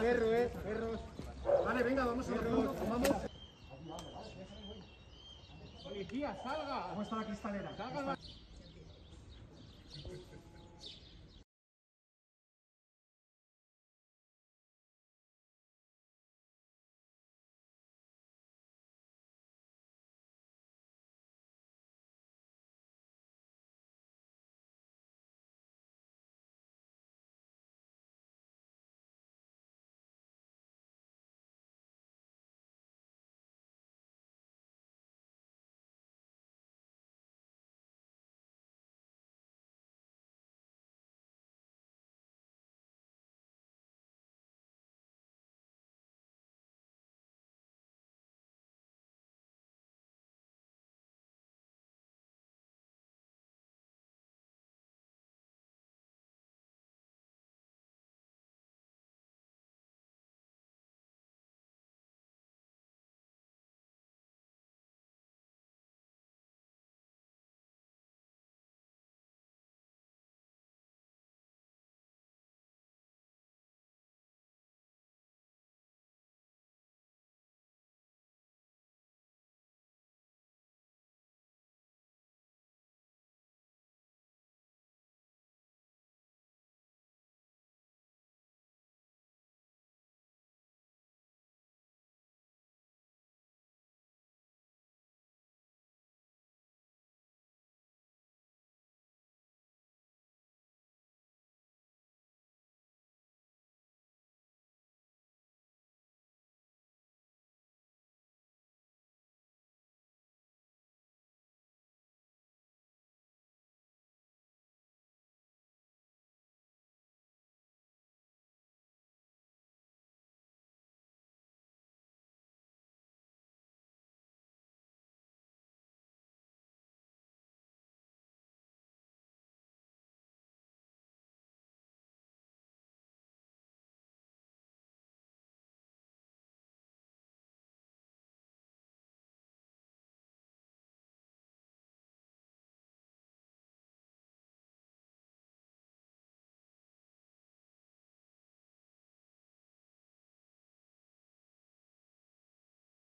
Perro, eh, Perros. Vale, venga, vamos a ver. Vamos. Policía, salga. ¿Cómo está la cristalera? Salga.